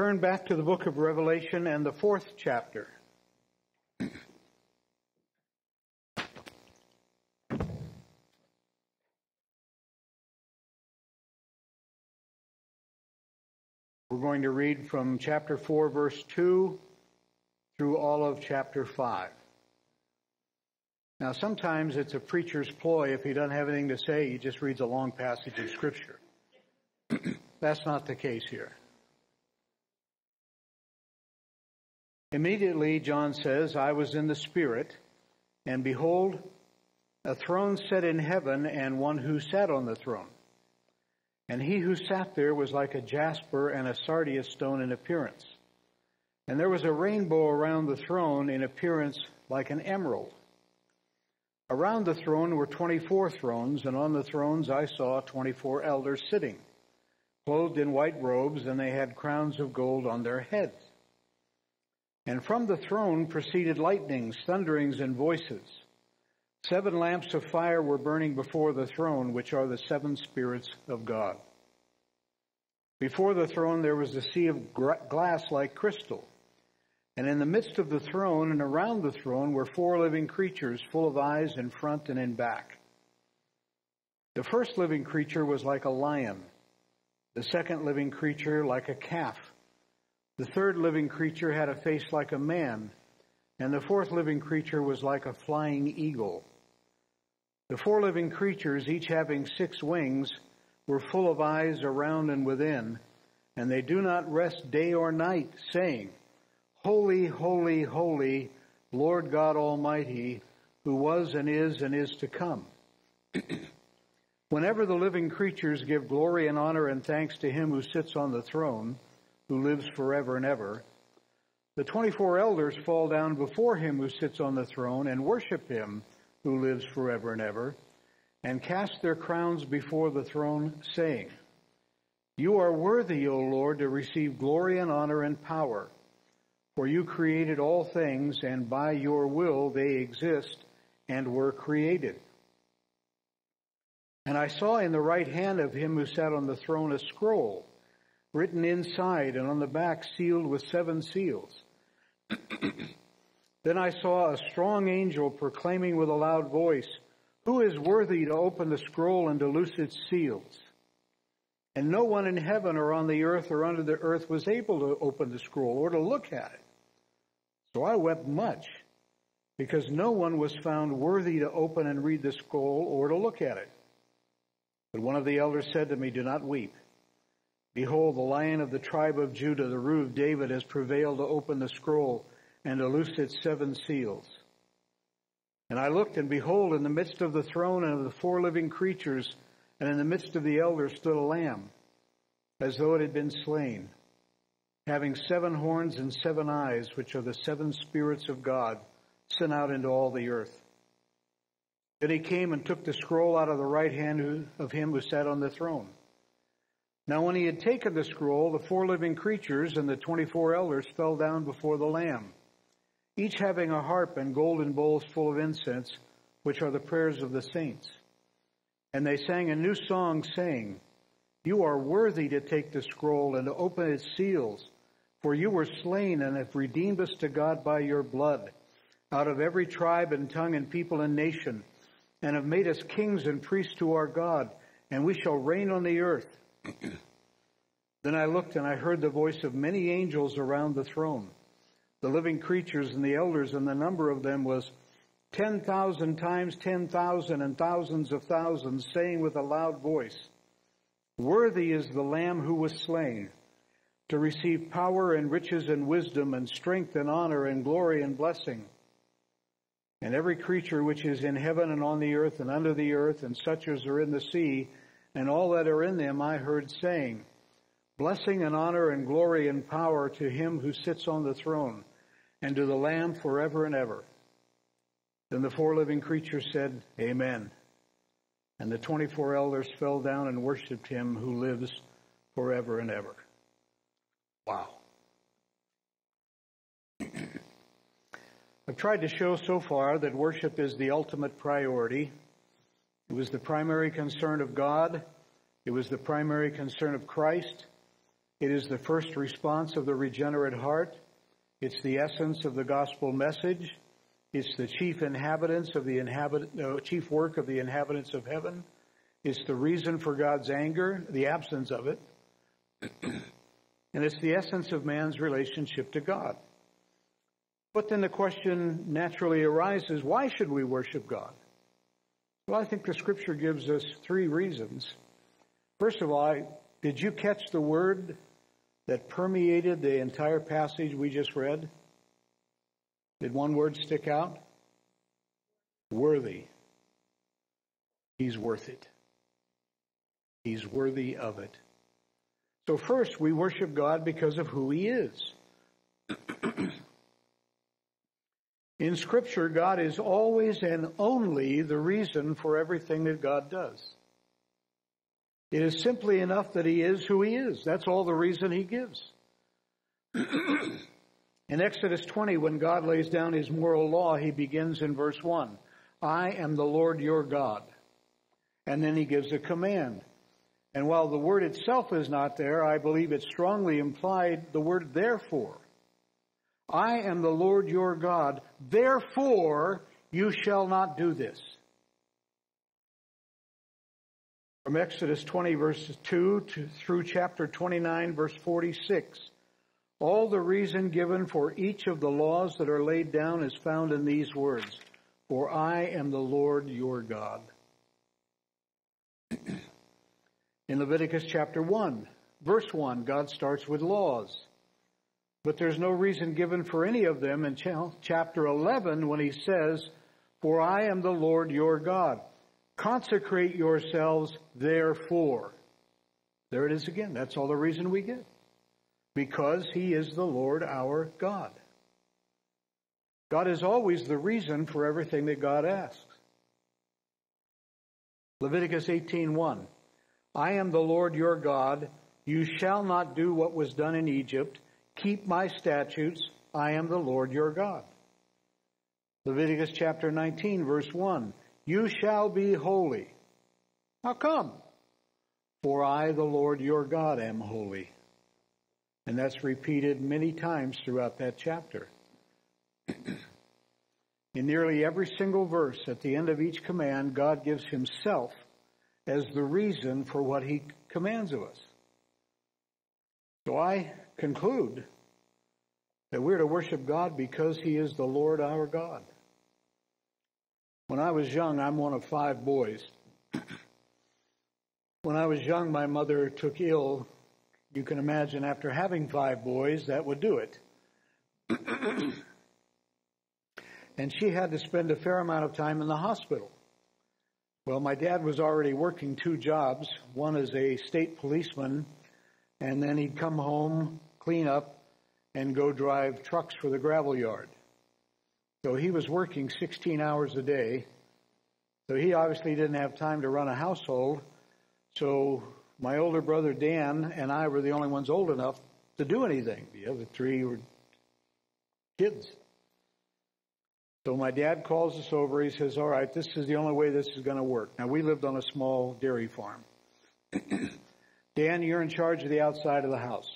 turn back to the book of Revelation and the fourth chapter. We're going to read from chapter 4, verse 2 through all of chapter 5. Now, sometimes it's a preacher's ploy. If he doesn't have anything to say, he just reads a long passage of Scripture. That's not the case here. Immediately, John says, I was in the Spirit, and behold, a throne set in heaven, and one who sat on the throne. And he who sat there was like a jasper and a sardius stone in appearance. And there was a rainbow around the throne in appearance like an emerald. Around the throne were 24 thrones, and on the thrones I saw 24 elders sitting, clothed in white robes, and they had crowns of gold on their heads. And from the throne proceeded lightnings, thunderings, and voices. Seven lamps of fire were burning before the throne, which are the seven spirits of God. Before the throne there was a sea of glass like crystal. And in the midst of the throne and around the throne were four living creatures full of eyes in front and in back. The first living creature was like a lion. The second living creature like a calf. The third living creature had a face like a man, and the fourth living creature was like a flying eagle. The four living creatures, each having six wings, were full of eyes around and within, and they do not rest day or night, saying, Holy, holy, holy, Lord God Almighty, who was and is and is to come. Whenever the living creatures give glory and honor and thanks to him who sits on the throne, who lives forever and ever. The 24 elders fall down before him who sits on the throne and worship him who lives forever and ever and cast their crowns before the throne saying, You are worthy, O Lord, to receive glory and honor and power. For you created all things and by your will they exist and were created. And I saw in the right hand of him who sat on the throne a scroll written inside and on the back sealed with seven seals. then I saw a strong angel proclaiming with a loud voice, Who is worthy to open the scroll and to loose its seals? And no one in heaven or on the earth or under the earth was able to open the scroll or to look at it. So I wept much because no one was found worthy to open and read the scroll or to look at it. But one of the elders said to me, Do not weep. Behold, the lion of the tribe of Judah, the root of David, has prevailed to open the scroll and to loose its seven seals. And I looked, and behold, in the midst of the throne and of the four living creatures, and in the midst of the elders stood a lamb, as though it had been slain, having seven horns and seven eyes, which are the seven spirits of God, sent out into all the earth. Then he came and took the scroll out of the right hand of him who sat on the throne. Now when he had taken the scroll, the four living creatures and the twenty-four elders fell down before the Lamb, each having a harp and golden bowls full of incense, which are the prayers of the saints. And they sang a new song saying, You are worthy to take the scroll and to open its seals, for you were slain and have redeemed us to God by your blood, out of every tribe and tongue and people and nation, and have made us kings and priests to our God, and we shall reign on the earth. then I looked and I heard the voice of many angels around the throne, the living creatures and the elders, and the number of them was 10,000 times 10,000 and thousands of thousands, saying with a loud voice, Worthy is the Lamb who was slain to receive power and riches and wisdom and strength and honor and glory and blessing. And every creature which is in heaven and on the earth and under the earth and such as are in the sea and all that are in them I heard saying, Blessing and honor and glory and power to him who sits on the throne and to the Lamb forever and ever. Then the four living creatures said, Amen. And the 24 elders fell down and worshiped him who lives forever and ever. Wow. I've tried to show so far that worship is the ultimate priority it was the primary concern of God. It was the primary concern of Christ. It is the first response of the regenerate heart. It's the essence of the gospel message. It's the chief inhabitants of the inhabit, uh, chief work of the inhabitants of heaven. It's the reason for God's anger, the absence of it. and it's the essence of man's relationship to God. But then the question naturally arises, why should we worship God? Well, I think the scripture gives us three reasons. First of all, did you catch the word that permeated the entire passage we just read? Did one word stick out? Worthy. He's worth it. He's worthy of it. So, first, we worship God because of who He is. In Scripture, God is always and only the reason for everything that God does. It is simply enough that He is who He is. That's all the reason He gives. in Exodus 20, when God lays down His moral law, He begins in verse 1 I am the Lord your God. And then He gives a command. And while the word itself is not there, I believe it strongly implied the word therefore. I am the Lord your God, therefore you shall not do this. From Exodus 20 verses 2 to, through chapter 29 verse 46. All the reason given for each of the laws that are laid down is found in these words. For I am the Lord your God. In Leviticus chapter 1, verse 1, God starts with laws. But there's no reason given for any of them in chapter 11 when he says, For I am the Lord your God. Consecrate yourselves therefore. There it is again. That's all the reason we get. Because he is the Lord our God. God is always the reason for everything that God asks. Leviticus 18:1 I am the Lord your God. You shall not do what was done in Egypt. Keep my statutes. I am the Lord your God. Leviticus chapter 19 verse 1. You shall be holy. How come? For I, the Lord your God, am holy. And that's repeated many times throughout that chapter. In nearly every single verse, at the end of each command, God gives himself as the reason for what he commands of us. So I conclude that we're to worship God because he is the Lord our God. When I was young, I'm one of five boys. when I was young, my mother took ill. You can imagine after having five boys, that would do it. and she had to spend a fair amount of time in the hospital. Well, my dad was already working two jobs. One as a state policeman, and then he'd come home, clean up, and go drive trucks for the gravel yard. So he was working 16 hours a day. So he obviously didn't have time to run a household. So my older brother Dan and I were the only ones old enough to do anything. The other three were kids. So my dad calls us over. He says, All right, this is the only way this is going to work. Now, we lived on a small dairy farm. Dan, you're in charge of the outside of the house.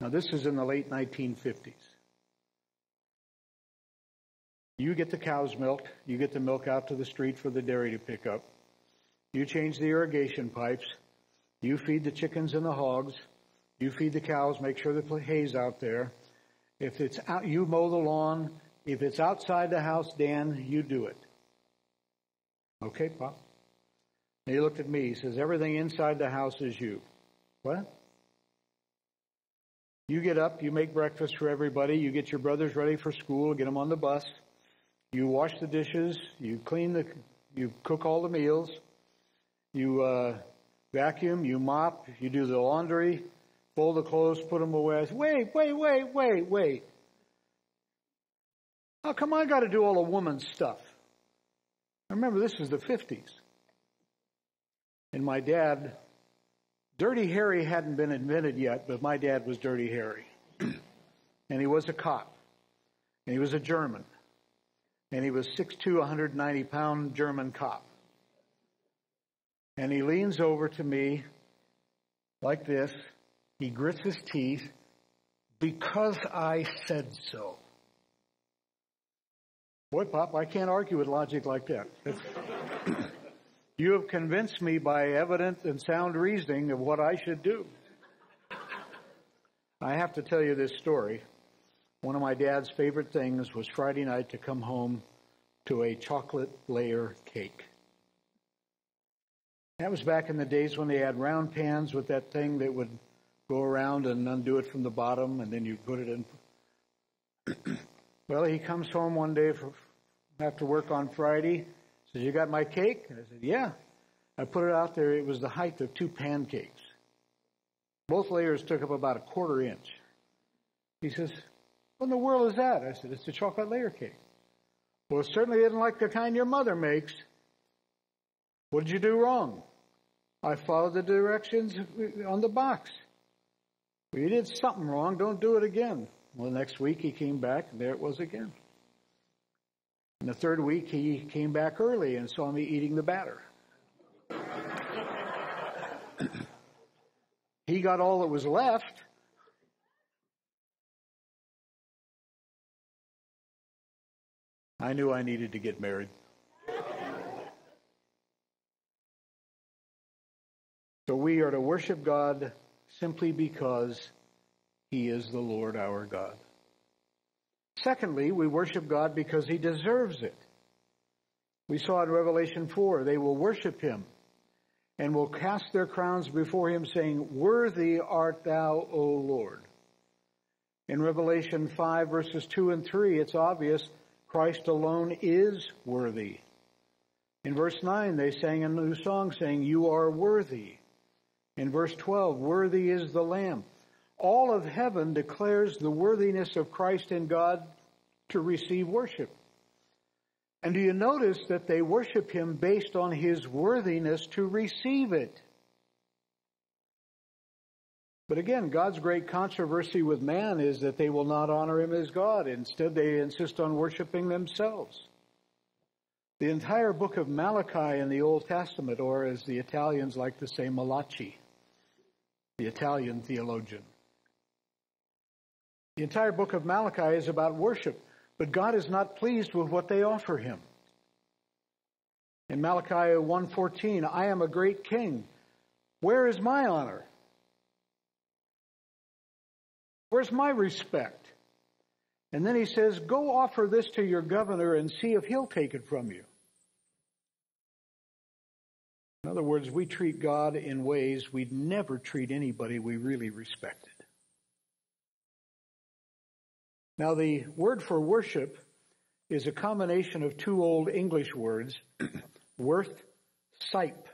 Now, this is in the late 1950s. You get the cow's milk. You get the milk out to the street for the dairy to pick up. You change the irrigation pipes. You feed the chickens and the hogs. You feed the cows. Make sure the hay's out there. If it's out, you mow the lawn. If it's outside the house, Dan, you do it. Okay, Pop? And he looked at me. He says, Everything inside the house is you. What? You get up, you make breakfast for everybody, you get your brothers ready for school, get them on the bus, you wash the dishes, you clean the, you cook all the meals, you uh, vacuum, you mop, you do the laundry, fold the clothes, put them away. Wait, wait, wait, wait, wait. How come I got to do all the woman's stuff? Remember this is the 50s. And my dad, Dirty Harry hadn't been invented yet, but my dad was Dirty Harry. and he was a cop. And he was a German. And he was 6'2", 190 pound German cop. And he leans over to me like this, He grits his teeth because I said so. Boy, Pop, I can't argue with logic like that. You have convinced me by evident and sound reasoning of what I should do. I have to tell you this story. One of my dad's favorite things was Friday night to come home to a chocolate layer cake. That was back in the days when they had round pans with that thing that would go around and undo it from the bottom, and then you put it in. well, he comes home one day for, after work on Friday. Says, "You got my cake?" And I said, "Yeah." I put it out there. It was the height of two pancakes. Both layers took up about a quarter inch. He says, "What in the world is that?" I said, "It's a chocolate layer cake." Well, it certainly isn't like the kind your mother makes. What did you do wrong? I followed the directions on the box. Well, you did something wrong. Don't do it again. Well, next week he came back, and there it was again. And the third week he came back early and saw me eating the batter. he got all that was left. I knew I needed to get married. So we are to worship God simply because He is the Lord our God. Secondly, we worship God because He deserves it. We saw in Revelation 4, they will worship Him and will cast their crowns before Him saying, Worthy art thou, O Lord. In Revelation 5 verses 2 and 3, it's obvious Christ alone is worthy. In verse 9, they sang a new song saying, You are worthy. In verse 12, worthy is the Lamb. All of heaven declares the worthiness of Christ and God to receive worship. And do you notice that they worship him based on his worthiness to receive it? But again, God's great controversy with man is that they will not honor him as God. Instead, they insist on worshiping themselves. The entire book of Malachi in the Old Testament, or as the Italians like to say, Malachi, the Italian theologian. The entire book of Malachi is about worship, but God is not pleased with what they offer him. In Malachi 1:14, I am a great king. Where is my honor? Where's my respect? And then he says, Go offer this to your governor and see if he'll take it from you. In other words, we treat God in ways we'd never treat anybody we really respected. Now, the word for worship is a combination of two old English words, worth, sipe.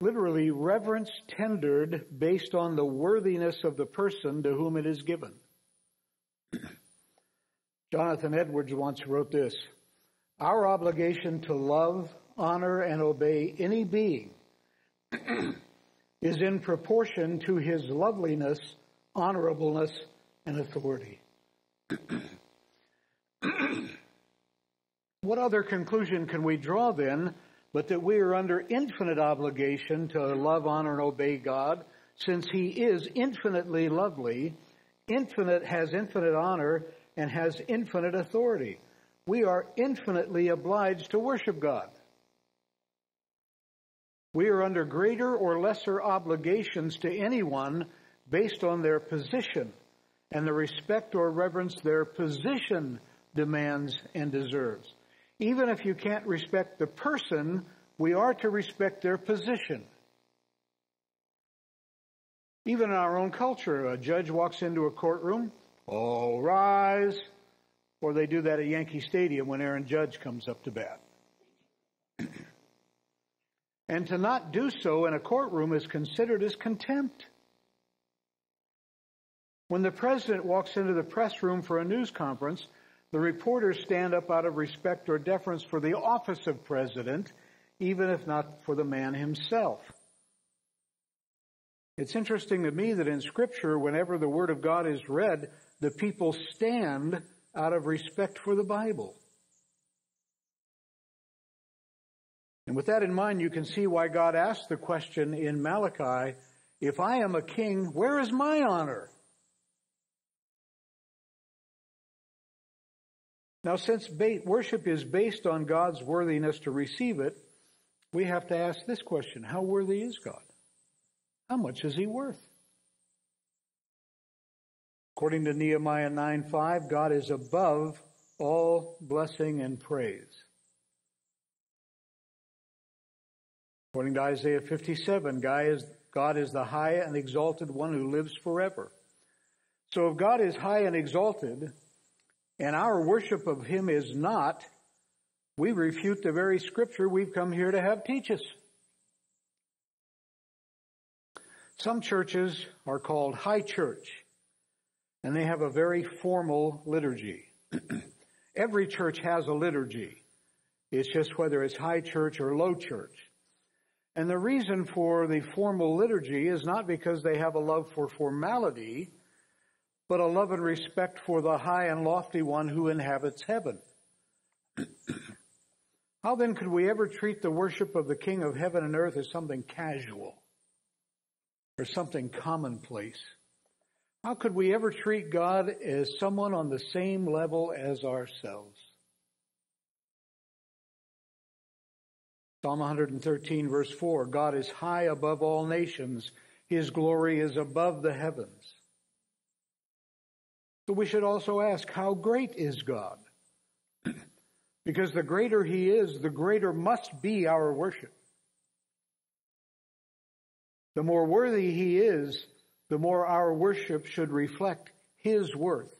Literally, reverence tendered based on the worthiness of the person to whom it is given. Jonathan Edwards once wrote this Our obligation to love, honor, and obey any being is in proportion to his loveliness, honorableness, and authority. what other conclusion can we draw then but that we are under infinite obligation to love, honor, and obey God since he is infinitely lovely, infinite has infinite honor, and has infinite authority. We are infinitely obliged to worship God. We are under greater or lesser obligations to anyone based on their position and the respect or reverence their position demands and deserves. Even if you can't respect the person, we are to respect their position. Even in our own culture, a judge walks into a courtroom, all rise, or they do that at Yankee Stadium when Aaron Judge comes up to bat. And to not do so in a courtroom is considered as contempt. When the president walks into the press room for a news conference, the reporters stand up out of respect or deference for the office of president, even if not for the man himself. It's interesting to me that in scripture, whenever the word of God is read, the people stand out of respect for the Bible. And with that in mind, you can see why God asked the question in Malachi, If I am a king, where is my honor? Now, since worship is based on God's worthiness to receive it, we have to ask this question How worthy is God? How much is he worth? According to Nehemiah 9 5, God is above all blessing and praise. According to Isaiah 57, God is, God is the high and exalted one who lives forever. So if God is high and exalted, and our worship of Him is not, we refute the very scripture we've come here to have teach us. Some churches are called high church, and they have a very formal liturgy. Every church has a liturgy. It's just whether it's high church or low church. And the reason for the formal liturgy is not because they have a love for formality, but a love and respect for the high and lofty one who inhabits heaven. How then could we ever treat the worship of the King of heaven and earth as something casual or something commonplace? How could we ever treat God as someone on the same level as ourselves? Psalm 113 verse 4, God is high above all nations. His glory is above the heavens. So we should also ask, how great is God? because the greater He is, the greater must be our worship. The more worthy He is, the more our worship should reflect His worth.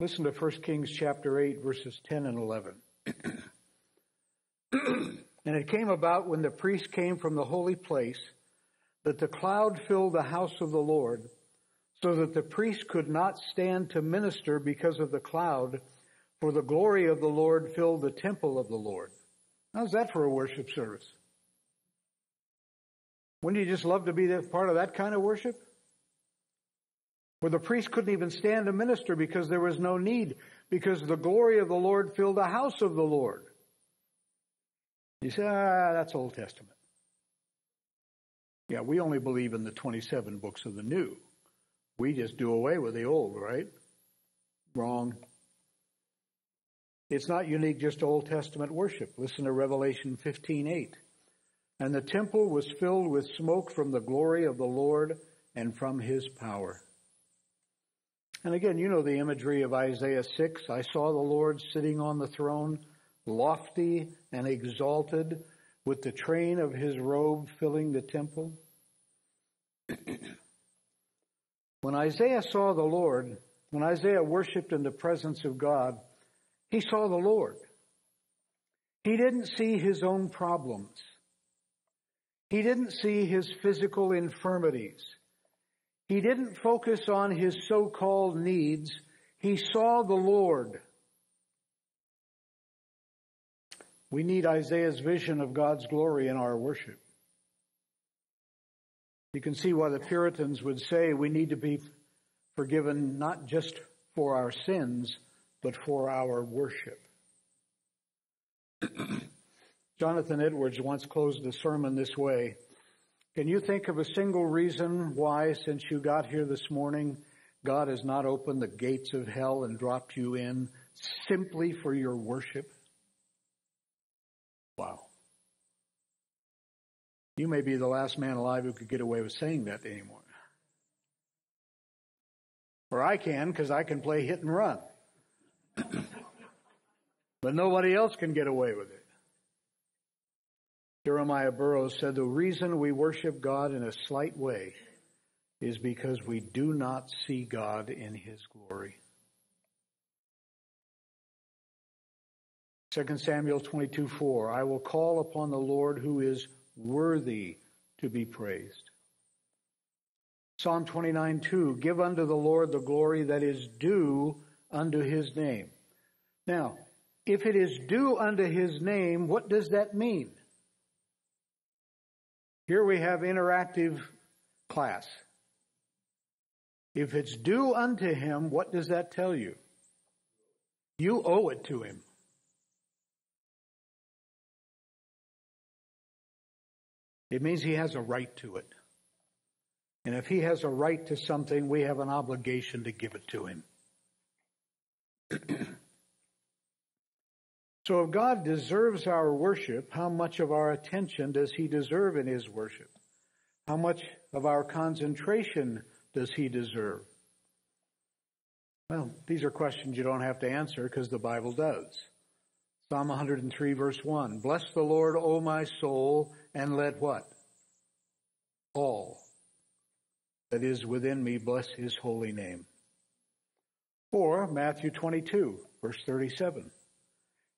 Listen to 1 Kings chapter 8 verses 10 and 11. and it came about when the priest came from the holy place that the cloud filled the house of the Lord so that the priest could not stand to minister because of the cloud for the glory of the Lord filled the temple of the Lord. How's that for a worship service? Wouldn't you just love to be part of that kind of worship? Where the priest couldn't even stand to minister because there was no need, because the glory of the Lord filled the house of the Lord. You say, ah, that's Old Testament. Yeah, we only believe in the 27 books of the New. We just do away with the old, right? Wrong. It's not unique just to Old Testament worship. Listen to Revelation 15:8. And the temple was filled with smoke from the glory of the Lord and from his power. And again, you know the imagery of Isaiah 6. I saw the Lord sitting on the throne, lofty and exalted, with the train of his robe filling the temple. when Isaiah saw the Lord, when Isaiah worshiped in the presence of God, he saw the Lord. He didn't see his own problems. He didn't see his physical infirmities. He didn't focus on his so-called needs. He saw the Lord. We need Isaiah's vision of God's glory in our worship. You can see why the Puritans would say we need to be forgiven not just for our sins, but for our worship. Jonathan Edwards once closed a sermon this way. Can you think of a single reason why, since you got here this morning, God has not opened the gates of hell and dropped you in simply for your worship? Wow. You may be the last man alive who could get away with saying that anymore. Or I can because I can play hit and run. but nobody else can get away with it. Jeremiah Burroughs said the reason we worship God in a slight way is because we do not see God in his glory. 2 Samuel 22 4, I will call upon the Lord who is worthy to be praised. Psalm 29 2, give unto the Lord the glory that is due unto his name. Now, if it is due unto his name, what does that mean? Here we have interactive class. If it's due unto him, what does that tell you? You owe it to him. It means he has a right to it. And if he has a right to something, we have an obligation to give it to him. so if God deserves our worship, how much of our attention does he deserve in his worship? How much of our concentration does he deserve? Well, these are questions you don't have to answer because the Bible does. Psalm 103 verse 1. Bless the Lord, O my soul, and let what? All that is within me bless his holy name. Or Matthew 22 verse 37.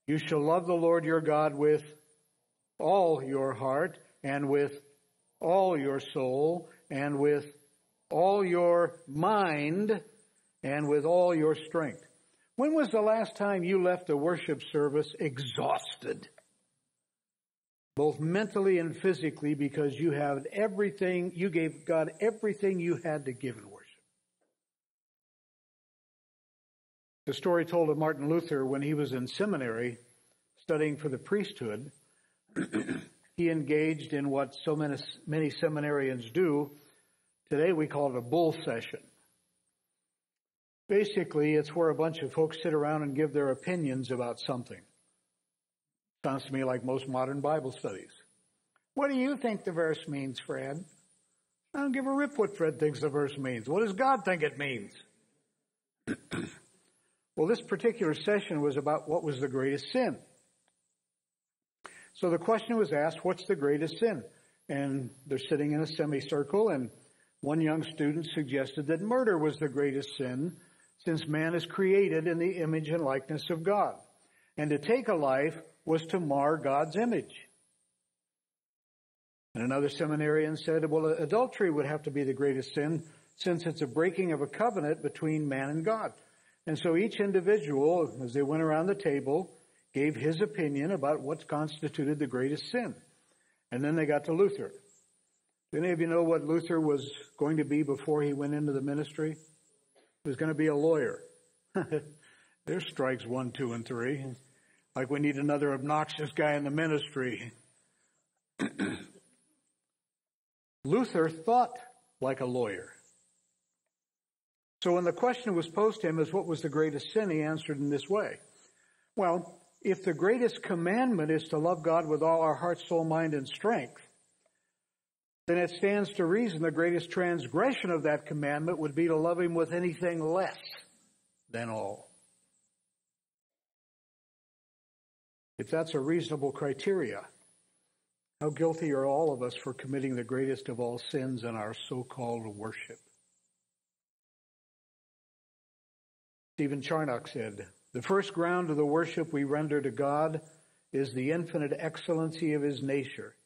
You shall love the Lord your God with all your heart and with all your soul and with all your mind and with all your strength. When was the last time you left a worship service exhausted? Both mentally and physically because you had everything, you gave God everything you had to give in worship. The story told of Martin Luther when he was in seminary studying for the priesthood, he engaged in what so many, many seminarians do. Today we call it a bull session. Basically, it's where a bunch of folks sit around and give their opinions about something. Sounds to me like most modern Bible studies. What do you think the verse means, Fred? I don't give a rip what Fred thinks the verse means. What does God think it means? well, this particular session was about what was the greatest sin. So the question was asked, what's the greatest sin? And they're sitting in a semicircle and one young student suggested that murder was the greatest sin since man is created in the image and likeness of God. And to take a life was to mar God's image. And another seminarian said, well, adultery would have to be the greatest sin since it's a breaking of a covenant between man and God. And so each individual, as they went around the table, gave his opinion about what constituted the greatest sin. And then they got to Luther. Do any of you know what Luther was going to be before he went into the ministry? Was going to be a lawyer. There's strikes one, two, and three. Like we need another obnoxious guy in the ministry. Luther thought like a lawyer. So when the question was posed to him as what was the greatest sin, he answered in this way. Well, if the greatest commandment is to love God with all our heart, soul, mind, and strength, then it stands to reason the greatest transgression of that commandment would be to love him with anything less than all. If that's a reasonable criteria, how guilty are all of us for committing the greatest of all sins in our so-called worship? Stephen Charnock said, the first ground of the worship we render to God is the infinite excellency of his nature.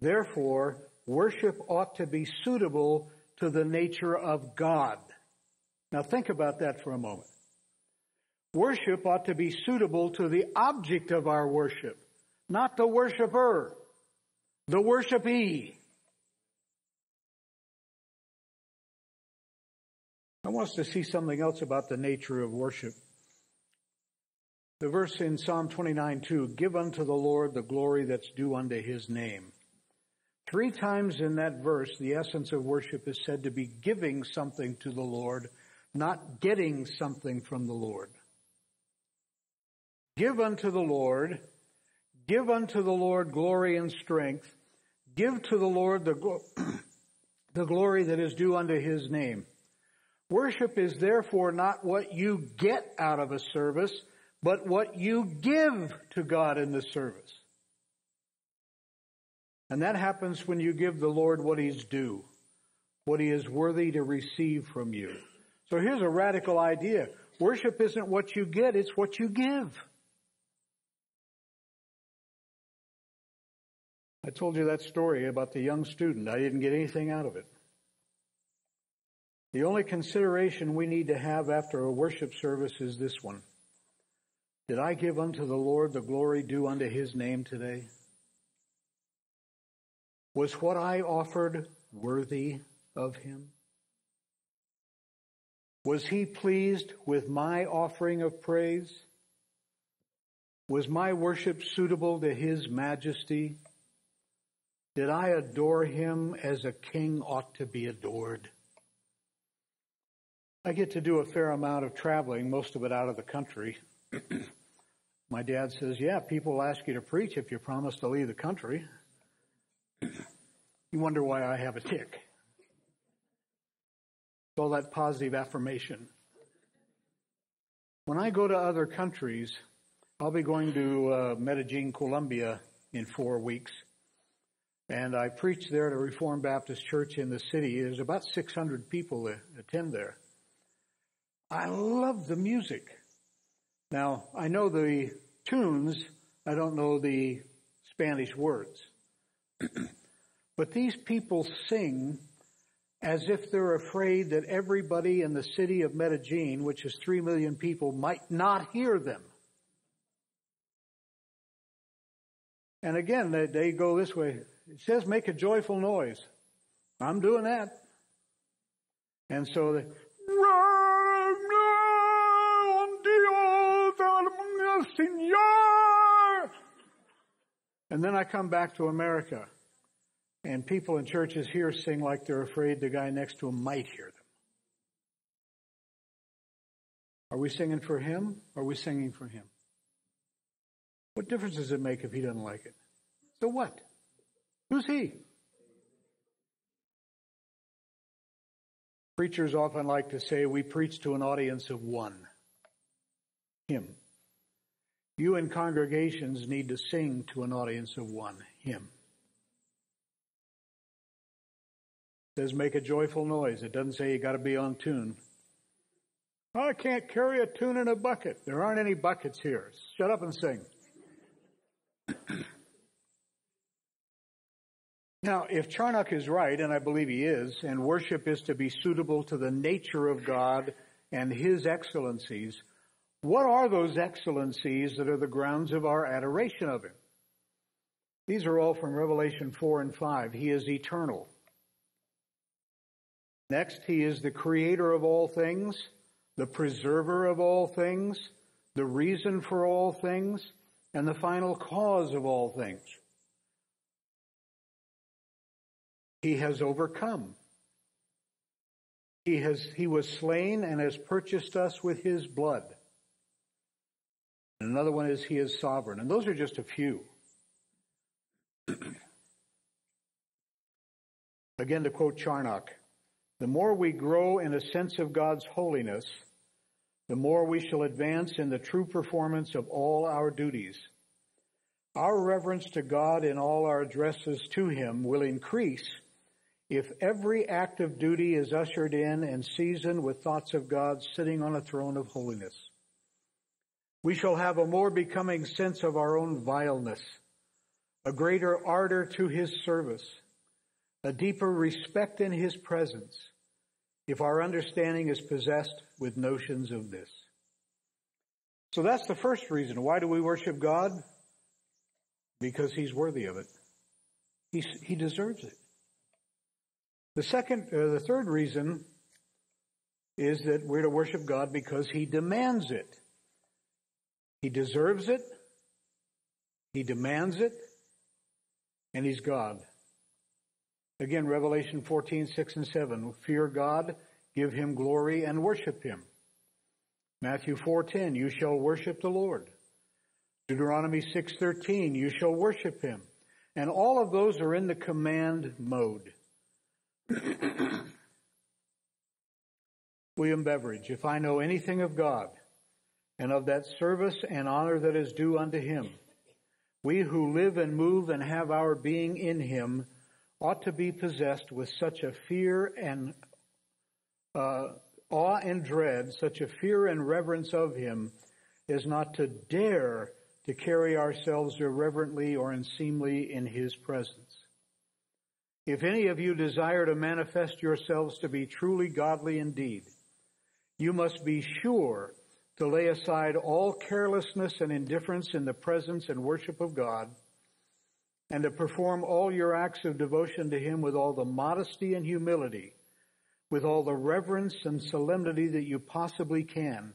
Therefore, worship ought to be suitable to the nature of God. Now think about that for a moment. Worship ought to be suitable to the object of our worship, not the worshiper, the worshipee. I want us to see something else about the nature of worship. The verse in Psalm 29, 2, give unto the Lord the glory that's due unto his name. Three times in that verse, the essence of worship is said to be giving something to the Lord, not getting something from the Lord. Give unto the Lord, give unto the Lord glory and strength, give to the Lord the, the glory that is due unto his name. Worship is therefore not what you get out of a service, but what you give to God in the service. And that happens when you give the Lord what he's due, what he is worthy to receive from you. So here's a radical idea. Worship isn't what you get, it's what you give. I told you that story about the young student. I didn't get anything out of it. The only consideration we need to have after a worship service is this one. Did I give unto the Lord the glory due unto his name today? Was what I offered worthy of him? Was he pleased with my offering of praise? Was my worship suitable to his majesty? Did I adore him as a king ought to be adored? I get to do a fair amount of traveling, most of it out of the country. My dad says, yeah, people ask you to preach if you promise to leave the country. You wonder why I have a tick. All that positive affirmation. When I go to other countries, I'll be going to uh, Medellin, Colombia in four weeks. And I preach there at a Reformed Baptist church in the city. There's about 600 people that attend there. I love the music. Now, I know the tunes, I don't know the Spanish words. but these people sing as if they're afraid that everybody in the city of Medellin, which is three million people, might not hear them. And again, they, they go this way. It says make a joyful noise. I'm doing that. And so they, and then I come back to America and people in churches here sing like they're afraid the guy next to them might hear them. Are we singing for him? Or are we singing for him? What difference does it make if he doesn't like it? So what? Who's he? Preachers often like to say we preach to an audience of one. Him. You in congregations need to sing to an audience of one. Him. Says make a joyful noise. It doesn't say you gotta be on tune. I can't carry a tune in a bucket. There aren't any buckets here. Shut up and sing. now, if Charnock is right, and I believe he is, and worship is to be suitable to the nature of God and His excellencies, what are those excellencies that are the grounds of our adoration of Him? These are all from Revelation 4 and 5. He is eternal. Next, He is the creator of all things, the preserver of all things, the reason for all things, and the final cause of all things. He has overcome. He has, he was slain and has purchased us with his blood. And another one is he is sovereign. And those are just a few. Again, to quote Charnock, the more we grow in a sense of God's holiness, the more we shall advance in the true performance of all our duties. Our reverence to God in all our addresses to Him will increase if every act of duty is ushered in and seasoned with thoughts of God sitting on a throne of holiness. We shall have a more becoming sense of our own vileness, a greater ardor to His service, a deeper respect in His presence, if our understanding is possessed with notions of this. So that's the first reason. Why do we worship God? Because He's worthy of it. He's, he deserves it. The second, uh, the third reason is that we're to worship God because He demands it. He deserves it. He demands it. And He's God. Again, Revelation 14, 6 and 7. Fear God, give him glory, and worship him. Matthew 4:10, you shall worship the Lord. Deuteronomy 6:13, you shall worship him. And all of those are in the command mode. William Beveridge, if I know anything of God and of that service and honor that is due unto him, we who live and move and have our being in him ought to be possessed with such a fear and uh, awe and dread, such a fear and reverence of him, as not to dare to carry ourselves irreverently or unseemly in his presence. If any of you desire to manifest yourselves to be truly godly indeed, you must be sure to lay aside all carelessness and indifference in the presence and worship of God and to perform all your acts of devotion to Him with all the modesty and humility, with all the reverence and solemnity that you possibly can,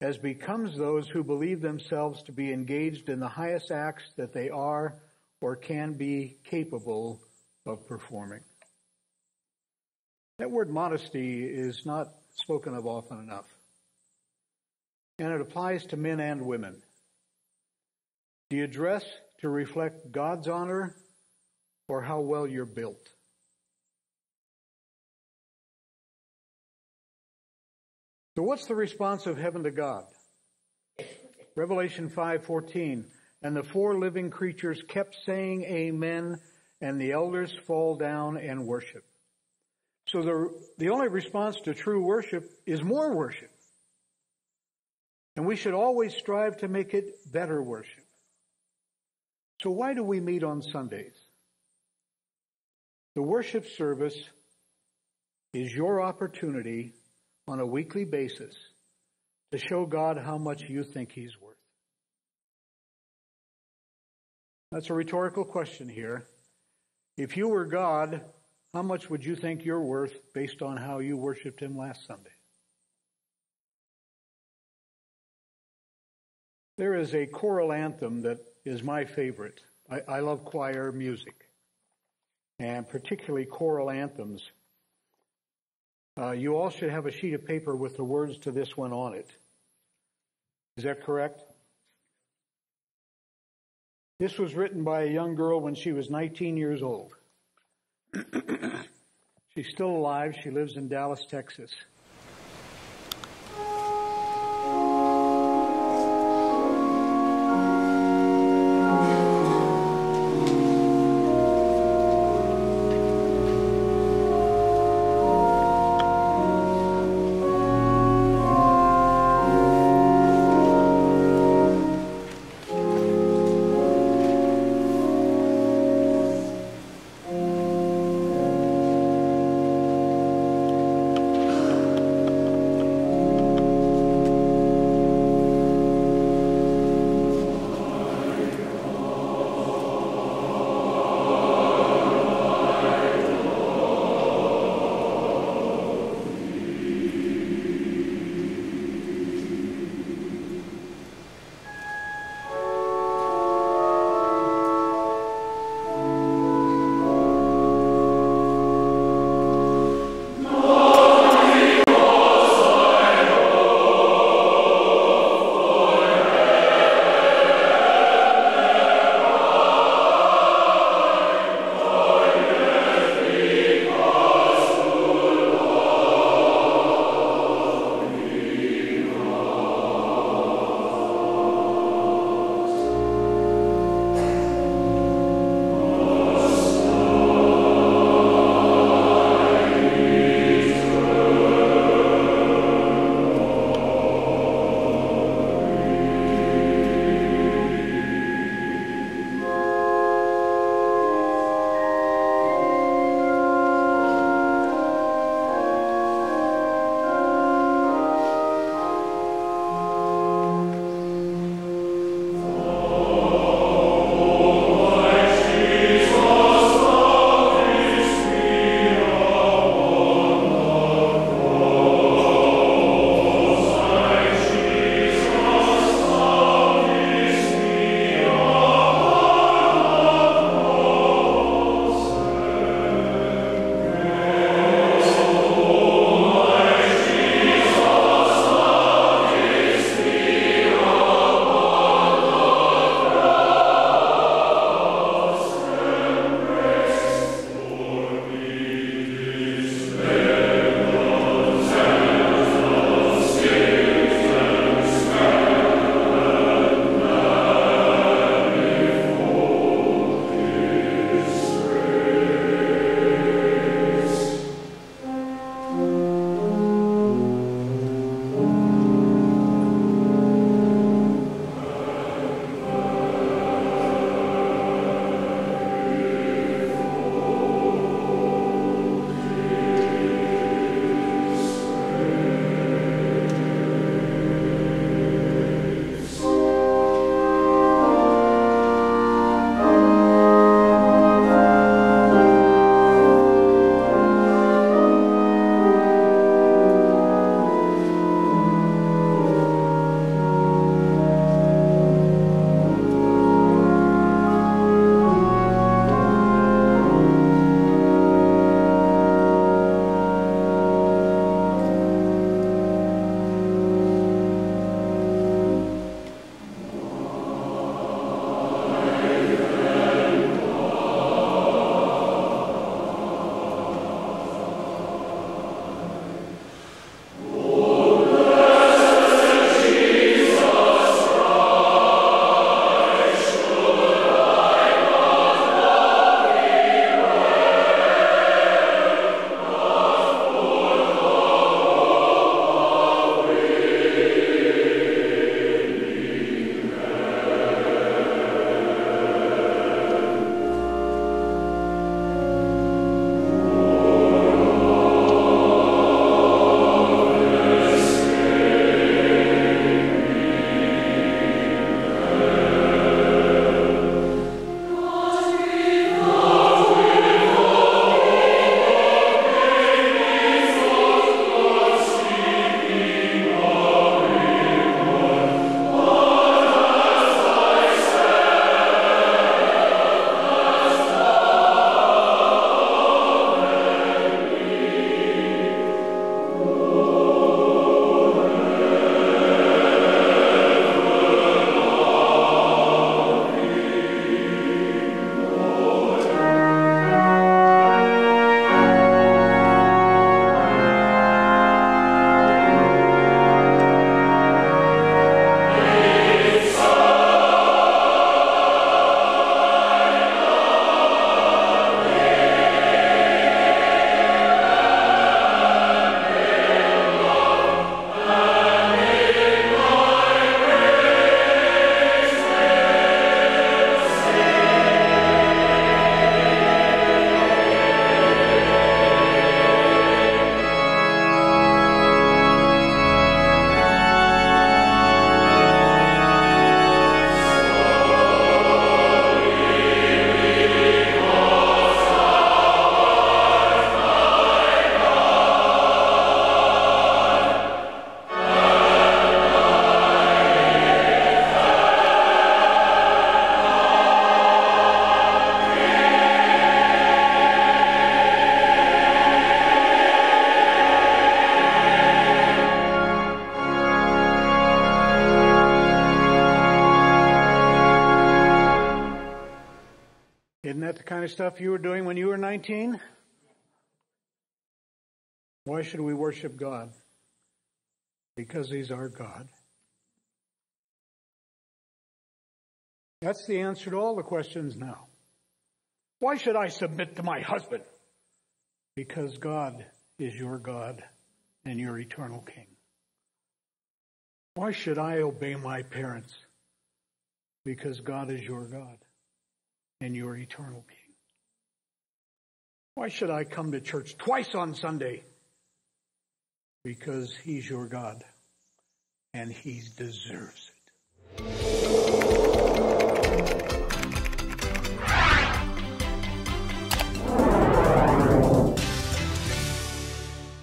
as becomes those who believe themselves to be engaged in the highest acts that they are or can be capable of performing. That word modesty is not spoken of often enough. And it applies to men and women. Do you dress to reflect God's honor or how well you're built? So what's the response of heaven to God? Revelation 5:14 and the four living creatures kept saying amen and the elders fall down and worship. So the the only response to true worship is more worship. And we should always strive to make it better worship. So why do we meet on Sundays? The worship service is your opportunity on a weekly basis to show God how much you think He's worth. That's a rhetorical question here. If you were God, how much would you think you're worth based on how you worshiped Him last Sunday? There is a choral anthem that is my favorite. I, I love choir music, and particularly choral anthems. Uh, you all should have a sheet of paper with the words to this one on it. Is that correct? This was written by a young girl when she was 19 years old. She's still alive. She lives in Dallas, Texas. You were doing when you were 19? Why should we worship God? Because He's our God. That's the answer to all the questions now. Why should I submit to my husband? Because God is your God and your eternal King. Why should I obey my parents? Because God is your God and your eternal King. Why should I come to church twice on Sunday? Because he's your God and he deserves it.